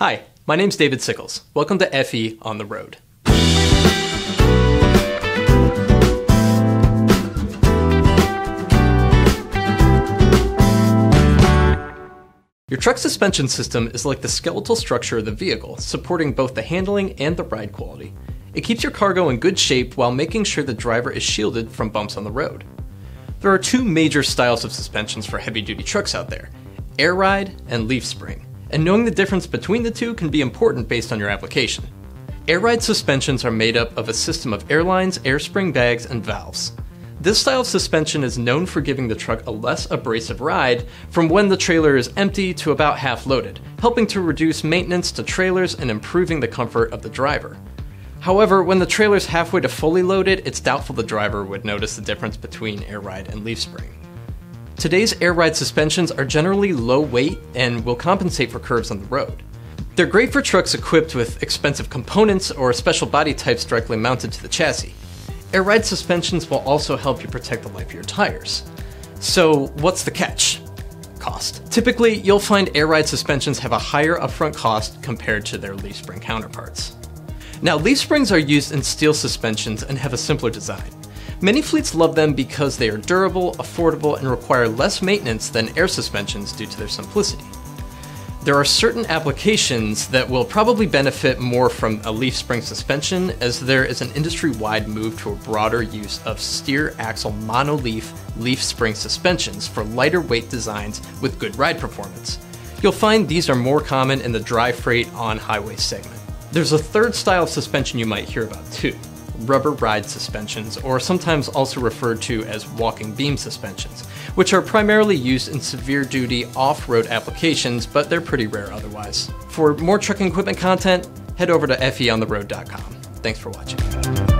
Hi, my name's David Sickles. Welcome to FE on the Road. Your truck suspension system is like the skeletal structure of the vehicle, supporting both the handling and the ride quality. It keeps your cargo in good shape while making sure the driver is shielded from bumps on the road. There are two major styles of suspensions for heavy duty trucks out there air ride and leaf spring and knowing the difference between the two can be important based on your application. Air ride suspensions are made up of a system of airlines, air spring bags, and valves. This style of suspension is known for giving the truck a less abrasive ride from when the trailer is empty to about half loaded, helping to reduce maintenance to trailers and improving the comfort of the driver. However, when the trailer is halfway to fully loaded, it's doubtful the driver would notice the difference between air ride and leaf spring. Today's air ride suspensions are generally low weight and will compensate for curves on the road. They're great for trucks equipped with expensive components or special body types directly mounted to the chassis. Air ride suspensions will also help you protect the life of your tires. So, what's the catch? Cost. Typically, you'll find air ride suspensions have a higher upfront cost compared to their leaf spring counterparts. Now, leaf springs are used in steel suspensions and have a simpler design. Many fleets love them because they are durable, affordable, and require less maintenance than air suspensions due to their simplicity. There are certain applications that will probably benefit more from a leaf spring suspension, as there is an industry wide move to a broader use of steer axle monoleaf leaf spring suspensions for lighter weight designs with good ride performance. You'll find these are more common in the dry freight on highway segment. There's a third style of suspension you might hear about too rubber ride suspensions, or sometimes also referred to as walking beam suspensions, which are primarily used in severe duty off road applications, but they're pretty rare otherwise. For more trucking equipment content, head over to feontheroad.com. Thanks for watching.